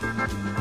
Thank